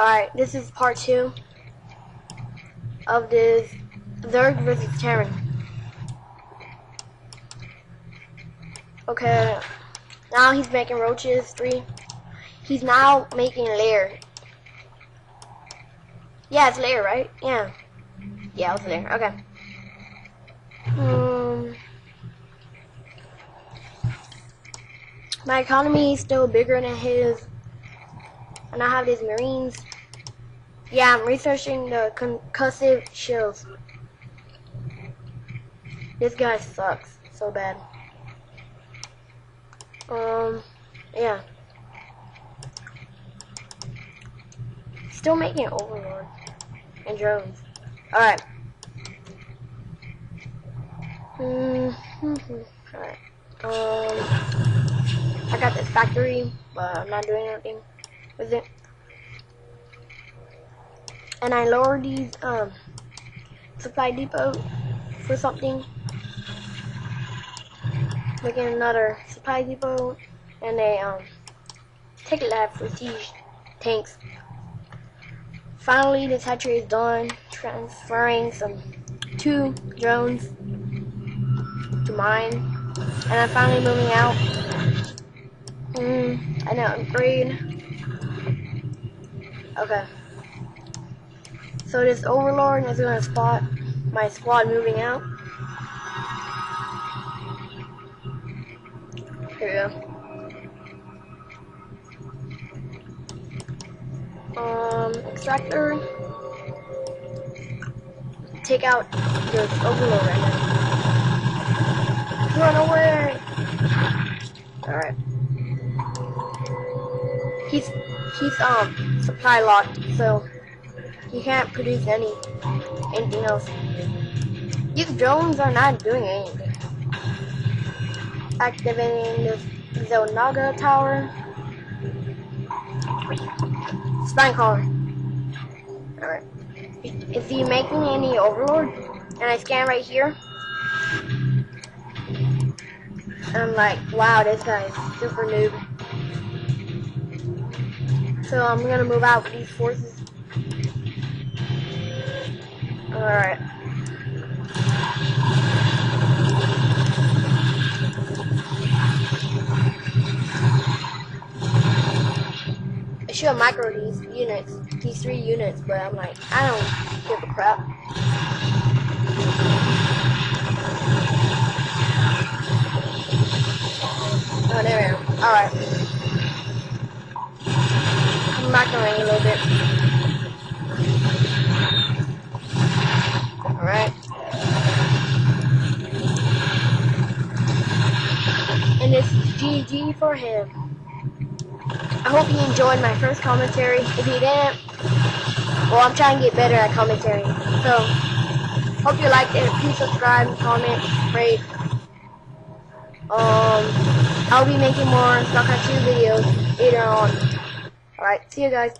Alright, this is part two of this Zerg versus Terran. Okay, now he's making roaches, three. He's now making lair. Yeah, it's lair, right? Yeah. Yeah, it's lair. Okay. Um, my economy is still bigger than his. And I have these marines. Yeah, I'm researching the concussive shells. This guy sucks so bad. Um, yeah. Still making Overlord and drones. Alright. Mm -hmm. Alright. Um, I got this factory, but I'm not doing anything with it. And I lowered these, um, supply depot for something. Making another supply depot and a, um, tech lab for siege tanks. Finally, the hatchery is done, transferring some two drones to mine, and I'm finally moving out. Hmm, I know, upgrade. Okay. So this overlord is gonna spot my squad moving out. Here we go. um, extractor. Take out the overlord right now. Run away! Alright. He's, he's, um, supply locked, so he can't produce any, anything else. These drones are not doing anything. Activating the Xel'Naga tower. Spine Crawler. Alright. Is he making any overlord? And I scan right here. I'm like, wow, this guy is super noob. So I'm gonna move out these forces. Alright. should have micro these units, these three units, but I'm like, I don't give a crap. Oh, there we go. Alright. Microing a little bit. Alright. And is GG for him. I hope you enjoyed my first commentary. If you didn't, well, I'm trying to get better at commentary. So, hope you liked it. Please subscribe, comment, rate. Um, I'll be making more StarCraft 2 videos later on. Alright, see you guys.